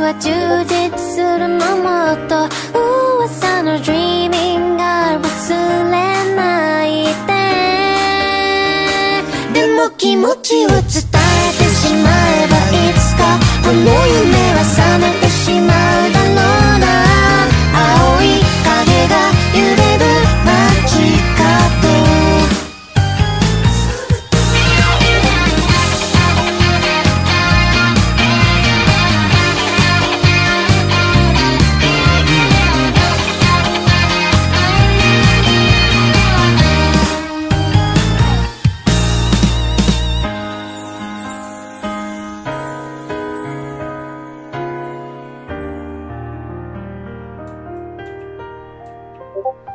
は充実するもと噂の dreaming が忘れないで。でも気持ちを伝えてしまえば you